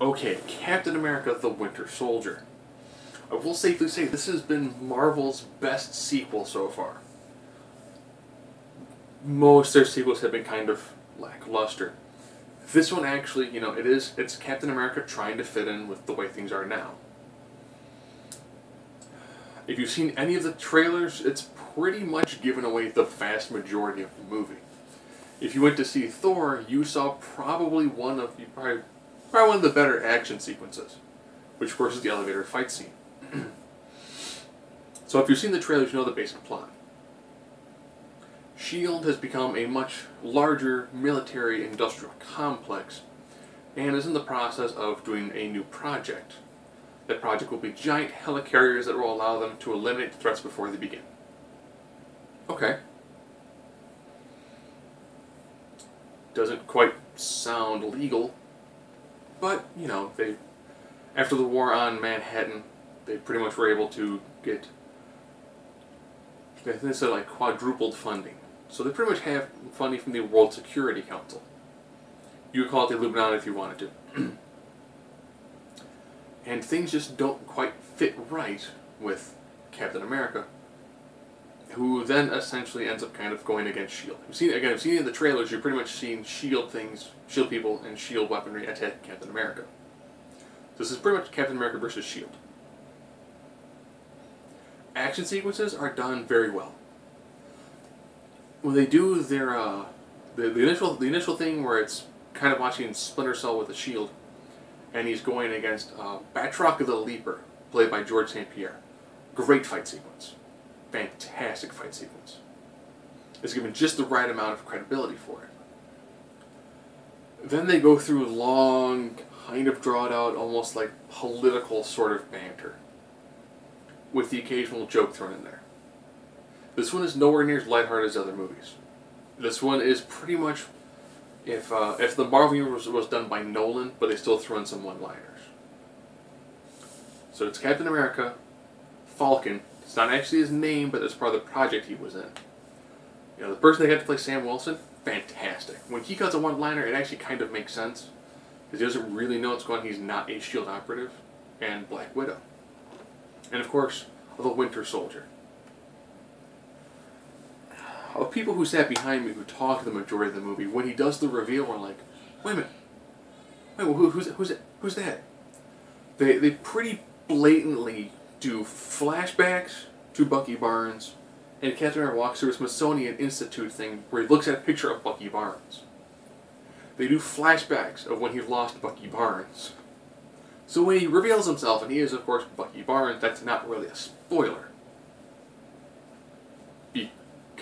Okay, Captain America the Winter Soldier. I will safely say this has been Marvel's best sequel so far. Most of their sequels have been kind of lackluster. This one actually, you know, it is it's Captain America trying to fit in with the way things are now. If you've seen any of the trailers, it's pretty much given away the vast majority of the movie. If you went to see Thor, you saw probably one of you probably, probably one of the better action sequences, which of course is the elevator fight scene. so if you've seen the trailers, you know the basic plot. SHIELD has become a much larger military industrial complex and is in the process of doing a new project. That project will be giant helicarriers that will allow them to eliminate threats before they begin. Okay. Doesn't quite sound legal, but, you know, they, after the war on Manhattan, they pretty much were able to get, they said like quadrupled funding. So they pretty much have funding from the World Security Council. You could call it the Illuminati if you wanted to. and things just don't quite fit right with Captain America, who then essentially ends up kind of going against Shield. You've seen again, you've seen in the trailers. You're pretty much seeing Shield things, Shield people, and Shield weaponry attack Captain America. So this is pretty much Captain America versus Shield. Action sequences are done very well when they do their uh, the, the initial the initial thing where it's kind of watching Splinter Cell with a shield, and he's going against uh, Batroc the Leaper, played by George St. Pierre. Great fight sequence, fantastic fight sequence. It's given just the right amount of credibility for it. Then they go through long, kind of drawn out, almost like political sort of banter, with the occasional joke thrown in there. This one is nowhere near as lighthearted as other movies. This one is pretty much if uh, if the Marvel universe was done by Nolan, but they still threw in some one-liners. So it's Captain America, Falcon. It's not actually his name, but it's part of the project he was in. You know, the person they had to play Sam Wilson, fantastic. When he cuts a one-liner, it actually kind of makes sense because he doesn't really know what's going on. He's not a Shield operative, and Black Widow, and of course the Winter Soldier of people who sat behind me who talked the majority of the movie, when he does the reveal, we're like, wait a minute, wait, who, who's who's? Who's that? They they pretty blatantly do flashbacks to Bucky Barnes, and Captain America walks through a Smithsonian Institute thing where he looks at a picture of Bucky Barnes. They do flashbacks of when he lost Bucky Barnes. So when he reveals himself, and he is of course Bucky Barnes, that's not really a spoiler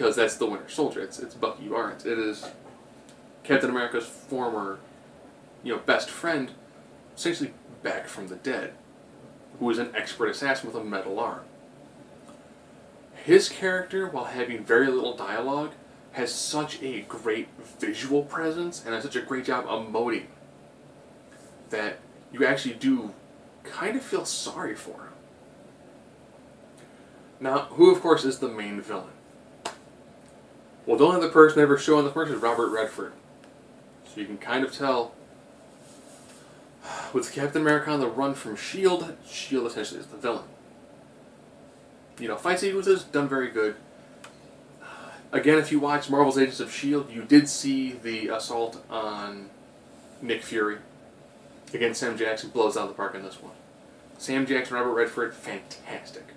because that's the Winter Soldier. It's it's Bucky Barnes. It is Captain America's former, you know, best friend, essentially back from the dead, who is an expert assassin with a metal arm. His character, while having very little dialogue, has such a great visual presence and has such a great job emoting that you actually do kind of feel sorry for him. Now, who of course is the main villain? Well, the only other person ever shown in the first is Robert Redford. So you can kind of tell with Captain America on the run from S.H.I.E.L.D., S.H.I.E.L.D. essentially is the villain. You know, fight sequences, done very good. Again, if you watch Marvel's Agents of S.H.I.E.L.D., you did see the assault on Nick Fury. Again, Sam Jackson blows out the park in this one. Sam Jackson, Robert Redford, fantastic.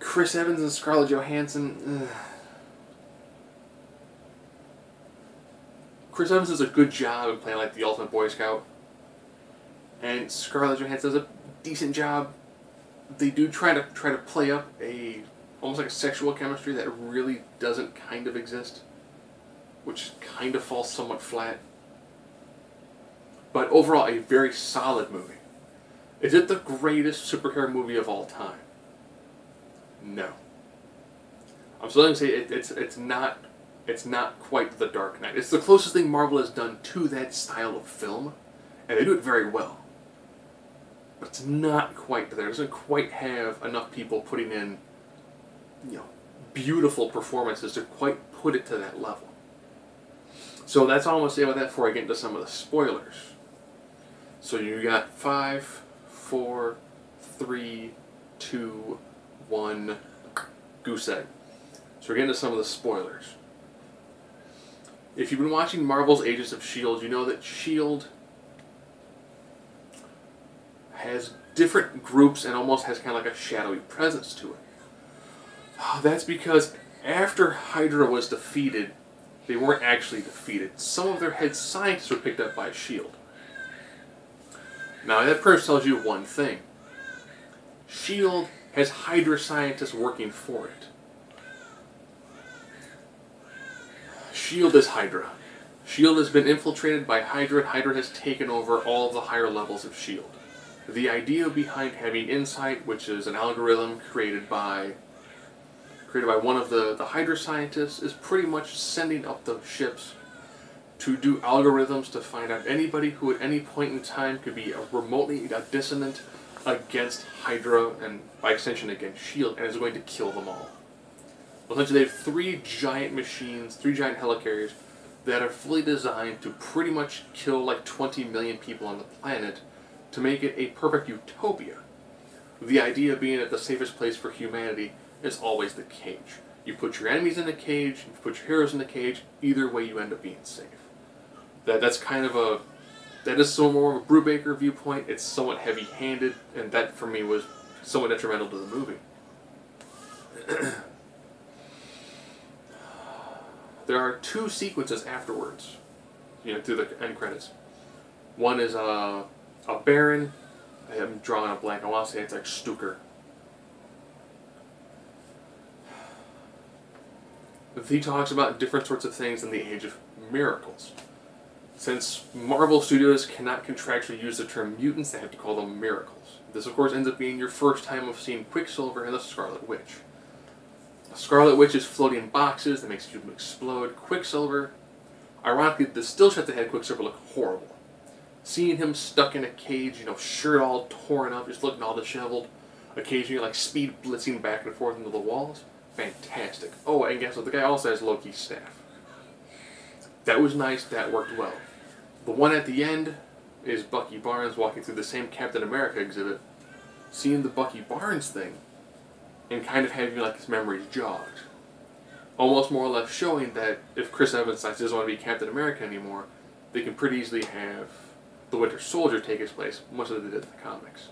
Chris Evans and Scarlett Johansson. Ugh. Chris Evans does a good job of playing like the ultimate Boy Scout, and Scarlett Johansson does a decent job. They do try to try to play up a almost like a sexual chemistry that really doesn't kind of exist, which kind of falls somewhat flat. But overall, a very solid movie. Is it the greatest superhero movie of all time? No. I'm still going to say it, it's it's not it's not quite the Dark Knight. It's the closest thing Marvel has done to that style of film, and they do it very well. But it's not quite there. It doesn't quite have enough people putting in, you know, beautiful performances to quite put it to that level. So that's all I'm going to say about that before I get into some of the spoilers. So you got five, four, three, two, one, goose egg. So we're getting to some of the spoilers. If you've been watching Marvel's Agents of S.H.I.E.L.D., you know that S.H.I.E.L.D. has different groups and almost has kind of like a shadowy presence to it. Ah, that's because after Hydra was defeated, they weren't actually defeated. Some of their head scientists were picked up by S.H.I.E.L.D. Now, that pretty tells you one thing. S.H.I.E.L.D. has Hydra scientists working for it. S.H.I.E.L.D. is Hydra. S.H.I.E.L.D. has been infiltrated by Hydra, and Hydra has taken over all the higher levels of S.H.I.E.L.D. The idea behind having Insight, which is an algorithm created by created by one of the, the Hydra scientists, is pretty much sending up the ships to do algorithms to find out anybody who at any point in time could be a remotely a dissonant against Hydra and by extension against S.H.I.E.L.D. and is going to kill them all. Essentially, they have three giant machines, three giant helicarriers that are fully designed to pretty much kill like 20 million people on the planet to make it a perfect utopia. The idea being that the safest place for humanity is always the cage. You put your enemies in the cage, you put your heroes in the cage, either way you end up being safe. That That's kind of a, that is somewhat more of a Brubaker viewpoint, it's somewhat heavy-handed, and that for me was somewhat detrimental to the movie. there are two sequences afterwards, you know, through the end credits. One is uh, a Baron. I'm drawing a blank. I want to say it's like Strucker. He talks about different sorts of things in the age of miracles. Since Marvel Studios cannot contractually use the term mutants, they have to call them miracles. This, of course, ends up being your first time of seeing Quicksilver and the Scarlet Witch. Scarlet Witch is floating in boxes that makes people explode. Quicksilver, ironically, the still shot that had Quicksilver look horrible seeing him stuck in a cage, you know, shirt all torn up, just looking all disheveled, occasionally like speed blitzing back and forth into the walls. Fantastic. Oh, and guess what? The guy also has Loki's staff. That was nice, that worked well. The one at the end is Bucky Barnes walking through the same Captain America exhibit, seeing the Bucky Barnes thing, and kind of having like his memories jogged. Almost more or less showing that if Chris Evans doesn't want to be Captain America anymore, they can pretty easily have the Winter Soldier take his place, much as they did in the comics.